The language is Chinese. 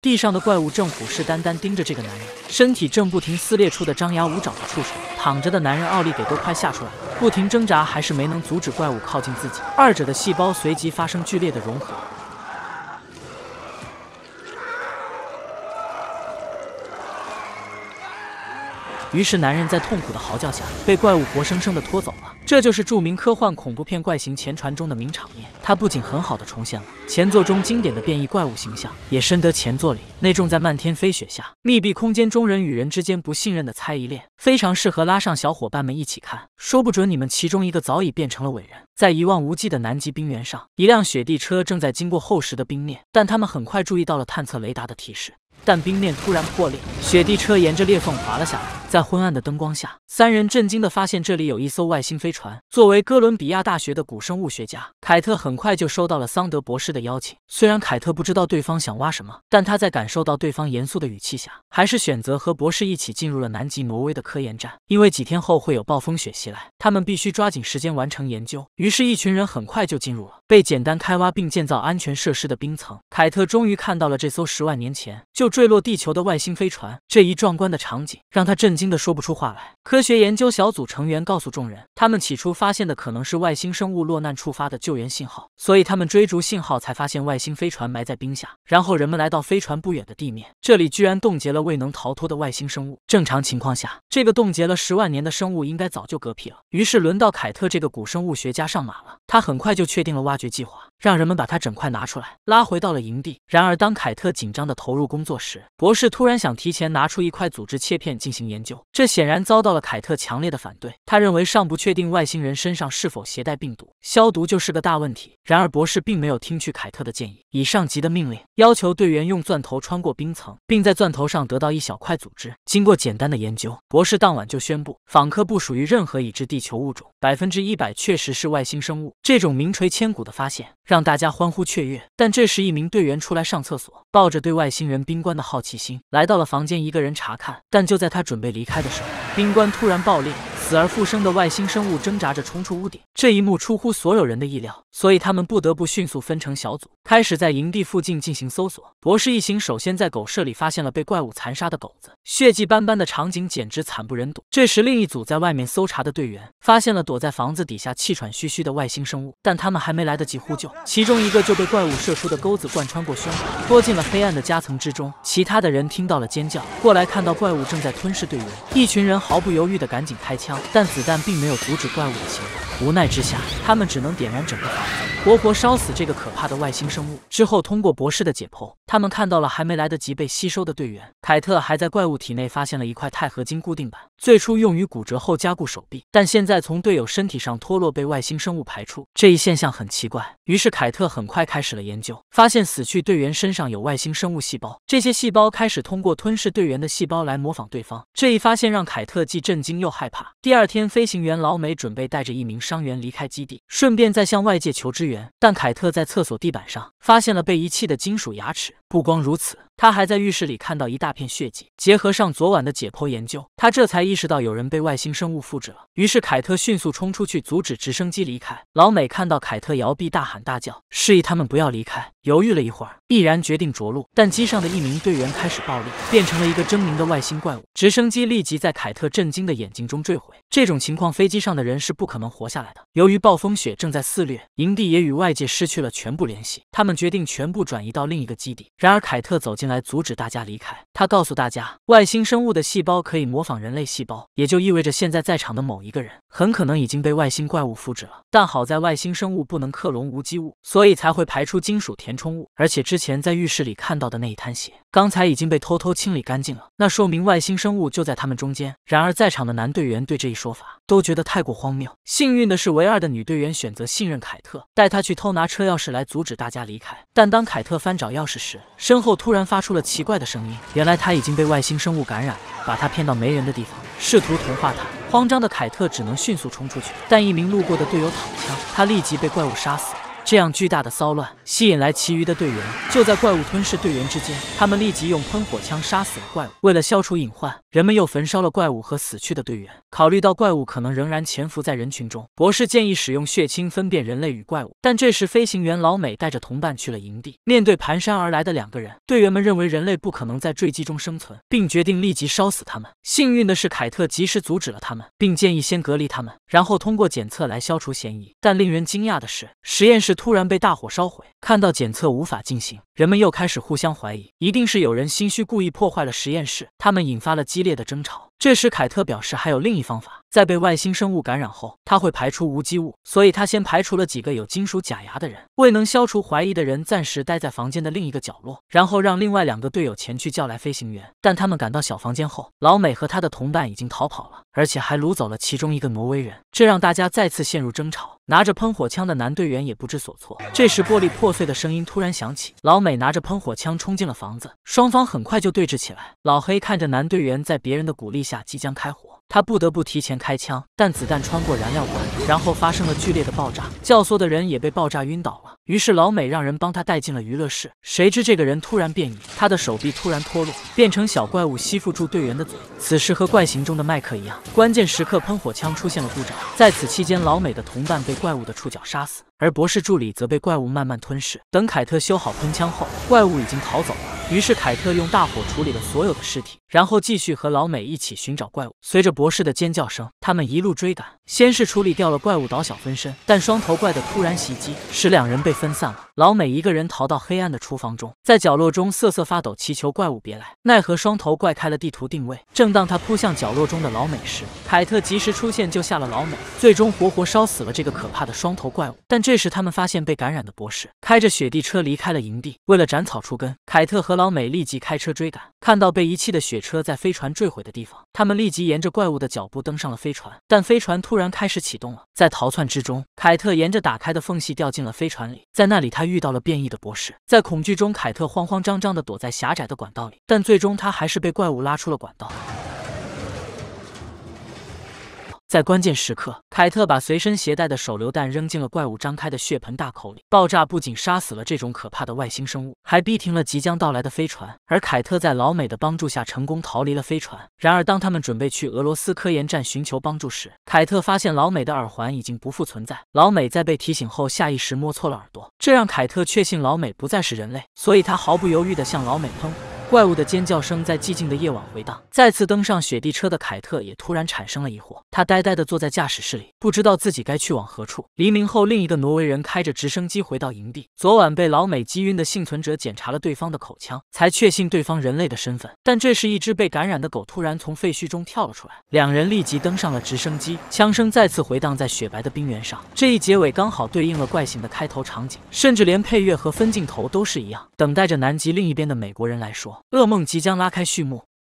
地上的怪物正虎视眈眈盯着这个男人，身体正不停撕裂出的张牙舞爪的触手。躺着的男人奥利给都快吓出来了，不停挣扎还是没能阻止怪物靠近自己。二者的细胞随即发生剧烈的融合。于是，男人在痛苦的嚎叫下被怪物活生生的拖走了。这就是著名科幻恐怖片《怪形前传》中的名场面。它不仅很好的重现了前作中经典的变异怪物形象，也深得前作里那种在漫天飞雪下、密闭空间中人与人之间不信任的猜疑链，非常适合拉上小伙伴们一起看。说不准你们其中一个早已变成了伟人。在一望无际的南极冰原上，一辆雪地车正在经过厚实的冰面，但他们很快注意到了探测雷达的提示。但冰面突然破裂，雪地车沿着裂缝滑了下来。在昏暗的灯光下，三人震惊地发现这里有一艘外星飞船。作为哥伦比亚大学的古生物学家，凯特很快就收到了桑德博士的邀请。虽然凯特不知道对方想挖什么，但他在感受到对方严肃的语气下，还是选择和博士一起进入了南极挪威的科研站。因为几天后会有暴风雪袭来，他们必须抓紧时间完成研究。于是，一群人很快就进入了被简单开挖并建造安全设施的冰层。凯特终于看到了这艘十万年前就坠落地球的外星飞船。这一壮观的场景让他震惊的说不出话来。科学研究小组成员告诉众人，他们起初发现的可能是外星生物落难触发的救援信号，所以他们追逐信号才发现外星飞船埋在冰下。然后人们来到飞船不远的地面，这里居然冻结了未能逃脱的外星生物。正常情况下，这个冻结了十万年的生物应该早就嗝屁了。于是轮到凯特这个古生物学家上马了，他很快就确定了挖掘计划，让人们把他整块拿出来，拉回到了营地。然而当凯特紧张地投入工作时，博士突然想提前拿出一块组织切片进行研究，这显然遭到了凯特强烈的反对。他认为尚不确定外星人身上是否携带病毒，消毒就是个大问题。然而博士并没有听取凯特的建议，以上级的命令要求队员用钻头穿过冰层，并在钻头上得到一小块组织。经过简单的研究，博士当晚就宣布，访客不属于任何已知地球物种，百分之一百确实是外星生物。这种名垂千古的发现让大家欢呼雀跃。但这时，一名队员出来上厕所，抱着对外星人冰棺的好奇心，来到了房间，一个人查看。但就在他准备离开的时候，冰棺突然爆裂。死而复生的外星生物挣扎着冲出屋顶，这一幕出乎所有人的意料，所以他们不得不迅速分成小组，开始在营地附近进行搜索。博士一行首先在狗舍里发现了被怪物残杀的狗子，血迹斑斑的场景简直惨不忍睹。这时，另一组在外面搜查的队员发现了躲在房子底下气喘吁吁的外星生物，但他们还没来得及呼救，其中一个就被怪物射出的钩子贯穿过胸口，拖进了黑暗的夹层之中。其他的人听到了尖叫，过来看到怪物正在吞噬队员，一群人毫不犹豫的赶紧开枪，但子弹并没有阻止怪物的行为。无奈之下，他们只能点燃整个房子，活活烧死这个可怕的外星生之后，通过博士的解剖，他们看到了还没来得及被吸收的队员凯特，还在怪物体内发现了一块钛合金固定板，最初用于骨折后加固手臂，但现在从队友身体上脱落，被外星生物排出。这一现象很奇怪，于是凯特很快开始了研究，发现死去队员身上有外星生物细胞，这些细胞开始通过吞噬队员的细胞来模仿对方。这一发现让凯特既震惊又害怕。第二天，飞行员老美准备带着一名。伤员离开基地，顺便再向外界求支援。但凯特在厕所地板上发现了被遗弃的金属牙齿。不光如此，他还在浴室里看到一大片血迹。结合上昨晚的解剖研究，他这才意识到有人被外星生物复制了。于是凯特迅速冲出去阻止直升机离开。老美看到凯特摇臂大喊大叫，示意他们不要离开。犹豫了一会儿，毅然决定着陆。但机上的一名队员开始暴力，变成了一个狰狞的外星怪物。直升机立即在凯特震惊的眼睛中坠毁。这种情况，飞机上的人是不可能活下来的。由于暴风雪正在肆虐，营地也与外界失去了全部联系。他们决定全部转移到另一个基地。然而凯特走进来阻止大家离开。他告诉大家，外星生物的细胞可以模仿人类细胞，也就意味着现在在场的某一个人很可能已经被外星怪物复制了。但好在外星生物不能克隆无机物，所以才会排出金属填充物。而且之前在浴室里看到的那一滩血，刚才已经被偷偷清理干净了。那说明外星生物就在他们中间。然而在场的男队员对这一说法都觉得太过荒谬。幸运的是，唯二的女队员选择信任凯特，带他去偷拿车钥匙来阻止大家离开。但当凯特翻找钥匙时，身后突然发出了奇怪的声音。原来他已经被外星生物感染了，把他骗到没人的地方，试图同化他。慌张的凯特只能迅速冲出去，但一名路过的队友躺枪，他立即被怪物杀死。这样巨大的骚乱吸引来其余的队员，就在怪物吞噬队员之间，他们立即用喷火枪杀死了怪物。为了消除隐患，人们又焚烧了怪物和死去的队员。考虑到怪物可能仍然潜伏在人群中，博士建议使用血清分辨人类与怪物。但这时，飞行员老美带着同伴去了营地，面对蹒跚而来的两个人，队员们认为人类不可能在坠机中生存，并决定立即烧死他们。幸运的是，凯特及时阻止了他们，并建议先隔离他们，然后通过检测来消除嫌疑。但令人惊讶的是，实验室突然被大火烧毁。看到检测无法进行，人们又开始互相怀疑，一定是有人心虚故意破坏了实验室。他们引发了激激烈的争吵。这时，凯特表示还有另一方法，在被外星生物感染后，他会排出无机物，所以他先排除了几个有金属假牙的人。未能消除怀疑的人暂时待在房间的另一个角落，然后让另外两个队友前去叫来飞行员。但他们赶到小房间后，老美和他的同伴已经逃跑了，而且还掳走了其中一个挪威人，这让大家再次陷入争吵。拿着喷火枪的男队员也不知所措。这时，玻璃破碎的声音突然响起，老美拿着喷火枪冲进了房子，双方很快就对峙起来。老黑看着男队员在别人的鼓励下下即将开火，他不得不提前开枪，但子弹穿过燃料管，然后发生了剧烈的爆炸，教唆的人也被爆炸晕倒了。于是老美让人帮他带进了娱乐室，谁知这个人突然变异，他的手臂突然脱落，变成小怪物吸附住队员的嘴。此时和怪形中的麦克一样，关键时刻喷火枪出现了故障。在此期间，老美的同伴被怪物的触角杀死。而博士助理则被怪物慢慢吞噬。等凯特修好喷枪后，怪物已经逃走了。于是凯特用大火处理了所有的尸体，然后继续和老美一起寻找怪物。随着博士的尖叫声，他们一路追赶。先是处理掉了怪物岛小分身，但双头怪的突然袭击使两人被分散了。老美一个人逃到黑暗的厨房中，在角落中瑟瑟发抖，祈求怪物别来。奈何双头怪开了地图定位。正当他扑向角落中的老美时，凯特及时出现救下了老美，最终活活烧死了这个可怕的双头怪物。但这时，他们发现被感染的博士开着雪地车离开了营地。为了斩草除根，凯特和老美立即开车追赶。看到被遗弃的雪车在飞船坠毁的地方，他们立即沿着怪物的脚步登上了飞船。但飞船突然开始启动了，在逃窜之中，凯特沿着打开的缝隙掉进了飞船里。在那里，他遇到了变异的博士。在恐惧中，凯特慌慌张张地躲在狭窄的管道里，但最终他还是被怪物拉出了管道。在关键时刻，凯特把随身携带的手榴弹扔进了怪物张开的血盆大口里。爆炸不仅杀死了这种可怕的外星生物，还逼停了即将到来的飞船。而凯特在老美的帮助下成功逃离了飞船。然而，当他们准备去俄罗斯科研站寻求帮助时，凯特发现老美的耳环已经不复存在。老美在被提醒后，下意识摸错了耳朵，这让凯特确信老美不再是人类，所以他毫不犹豫地向老美喷火。怪物的尖叫声在寂静的夜晚回荡。再次登上雪地车的凯特也突然产生了疑惑，他呆呆地坐在驾驶室里，不知道自己该去往何处。黎明后，另一个挪威人开着直升机回到营地。昨晚被老美击晕的幸存者检查了对方的口腔，才确信对方人类的身份。但这时，一只被感染的狗突然从废墟中跳了出来，两人立即登上了直升机。枪声再次回荡在雪白的冰原上。这一结尾刚好对应了怪形的开头场景，甚至连配乐和分镜头都是一样。等待着南极另一边的美国人来说。噩梦即将拉开序幕。